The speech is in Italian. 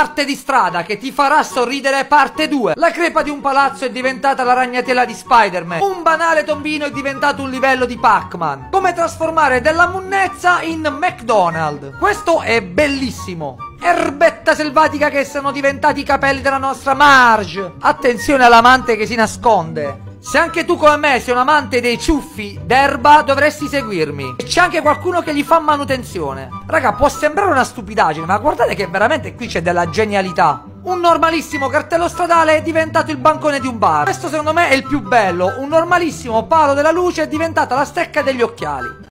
Arte di strada che ti farà sorridere parte 2 La crepa di un palazzo è diventata la ragnatela di Spider-Man. Un banale tombino è diventato un livello di Pac-Man. Come trasformare della munnezza in McDonald's. Questo è bellissimo. Erbetta selvatica che sono diventati i capelli della nostra Marge. Attenzione all'amante che si nasconde se anche tu come me sei un amante dei ciuffi d'erba dovresti seguirmi. E c'è anche qualcuno che gli fa manutenzione. Raga, può sembrare una stupidaggine, ma guardate che veramente qui c'è della genialità. Un normalissimo cartello stradale è diventato il bancone di un bar. Questo secondo me è il più bello. Un normalissimo palo della luce è diventata la stecca degli occhiali.